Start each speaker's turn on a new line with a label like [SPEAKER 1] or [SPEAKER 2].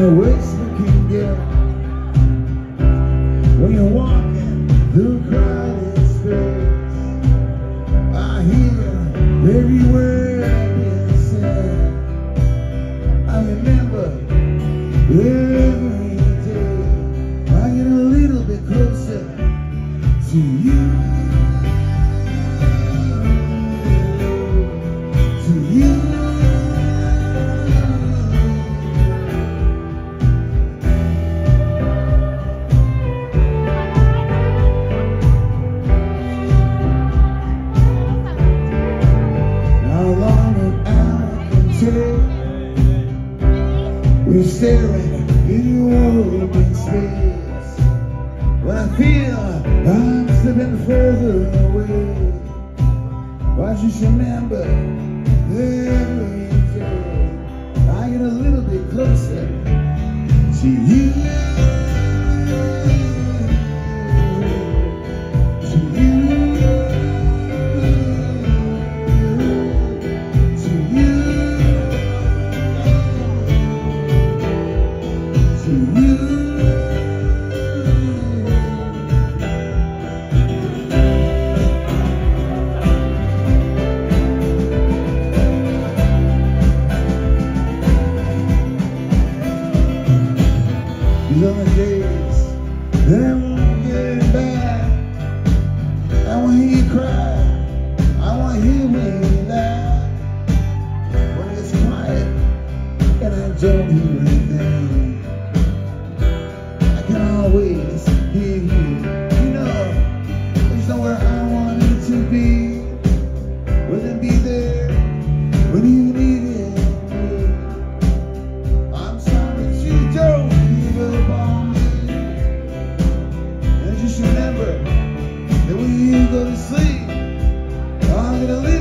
[SPEAKER 1] your waist can get When you're walking through crowded space I hear every word being said I remember yeah. Staring into open space When I feel I'm slipping further away. Why just remember every day I get a little bit closer to you the days I won't get back. I want to hear you cry. I want to hear you laugh. When it's quiet and I don't hear anything, you go to sleep. I'm gonna leave.